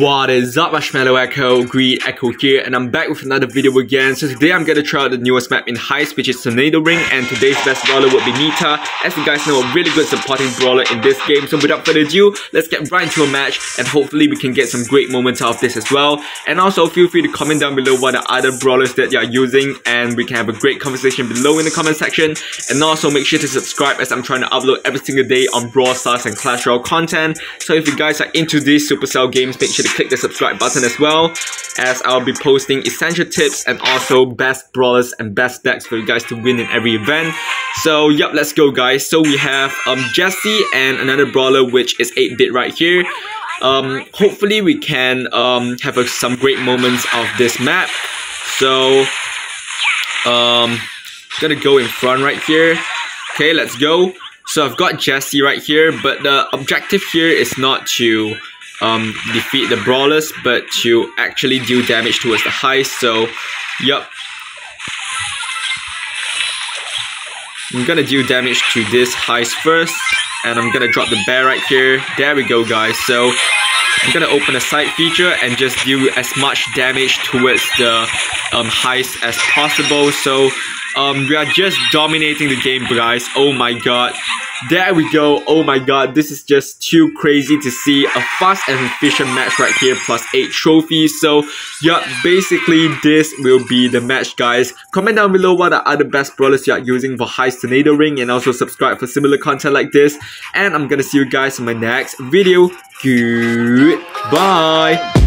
What is up Marshmallow Echo, Grid Echo here and I'm back with another video again. So today I'm gonna try out the newest map in Heist which is Tornado Ring and today's best brawler would be Nita. As you guys know, a really good supporting brawler in this game. So without further ado, let's get right into a match and hopefully we can get some great moments out of this as well. And also feel free to comment down below what are other brawlers that you're using and we can have a great conversation below in the comment section. And also make sure to subscribe as I'm trying to upload every single day on Brawl Stars and Clash Royale content. So if you guys are into these Supercell games, make sure to click the subscribe button as well as I'll be posting essential tips and also best brawlers and best decks for you guys to win in every event. So yep, let's go guys. So we have um, Jessie and another brawler which is 8-bit right here. Um, hopefully we can um, have some great moments of this map. So um, gonna go in front right here. Okay, let's go. So I've got Jessie right here, but the objective here is not to um, defeat the brawlers, but to actually deal damage towards the heist. So, yup. I'm gonna deal damage to this heist first, and I'm gonna drop the bear right here. There we go, guys. So, I'm gonna open a side feature and just deal as much damage towards the um, heist as possible. So, um, we are just dominating the game, guys. Oh my god. There we go. Oh my god, this is just too crazy to see. A fast and efficient match right here, plus 8 trophies. So, yeah, basically this will be the match, guys. Comment down below what are other best brawlers you are using for Heist Tornado Ring and also subscribe for similar content like this. And I'm gonna see you guys in my next video. Goodbye.